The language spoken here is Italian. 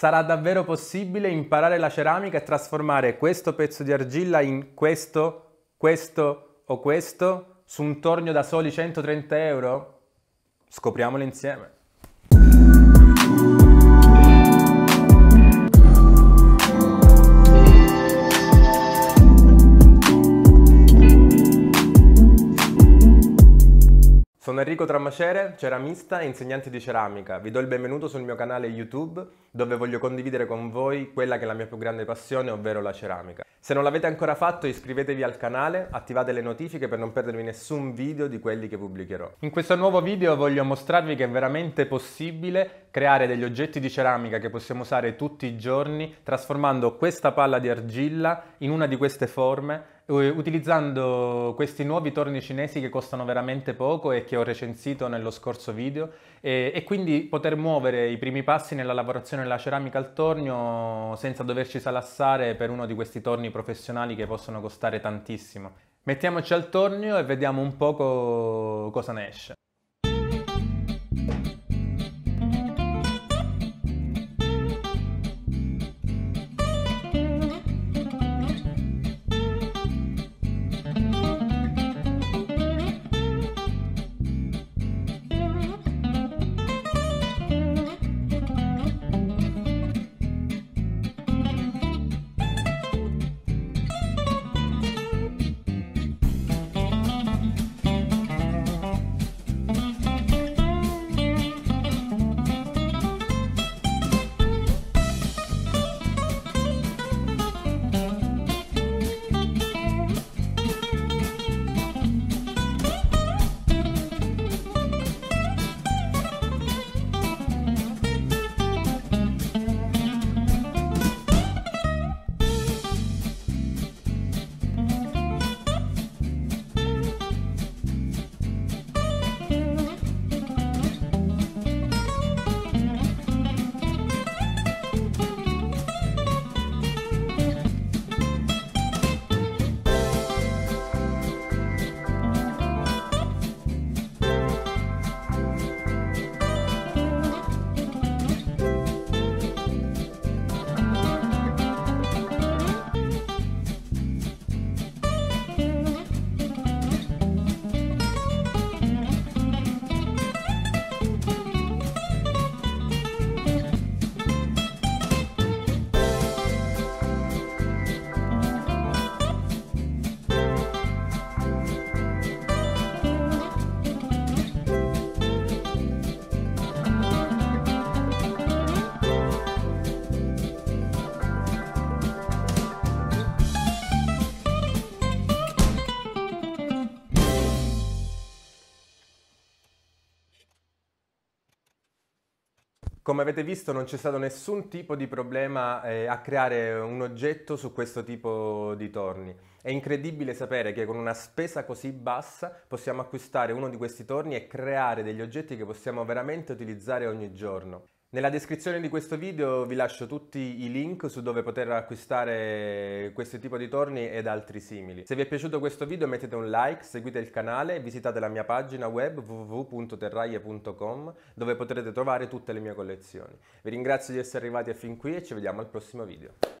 Sarà davvero possibile imparare la ceramica e trasformare questo pezzo di argilla in questo, questo o questo su un tornio da soli 130 euro? Scopriamolo insieme. Sono Enrico Tramacere, ceramista e insegnante di ceramica. Vi do il benvenuto sul mio canale YouTube dove voglio condividere con voi quella che è la mia più grande passione, ovvero la ceramica. Se non l'avete ancora fatto iscrivetevi al canale, attivate le notifiche per non perdervi nessun video di quelli che pubblicherò. In questo nuovo video voglio mostrarvi che è veramente possibile creare degli oggetti di ceramica che possiamo usare tutti i giorni trasformando questa palla di argilla in una di queste forme utilizzando questi nuovi torni cinesi che costano veramente poco e che ho recensito nello scorso video e, e, quindi poter muovere i primi passi nella lavorazione della ceramica al tornio senza doverci salassare per uno di questi torni professionali che possono costare tantissimo. Mettiamoci al tornio e vediamo un po' co cosa ne esce. Come avete visto non c'è stato nessun tipo di problema eh, a creare un oggetto su questo tipo di torni. È incredibile sapere che con una spesa così bassa possiamo acquistare uno di questi torni e creare degli oggetti che possiamo veramente utilizzare ogni giorno. Nella descrizione di questo video vi lascio tutti i link su dove poter acquistare questo tipo di torni ed altri simili. Se vi è piaciuto questo video mettete un like, seguite il canale e visitate la mia pagina web www.terraie.com dove potrete trovare tutte le mie collezioni. Vi ringrazio di essere arrivati fin qui e ci vediamo al prossimo video.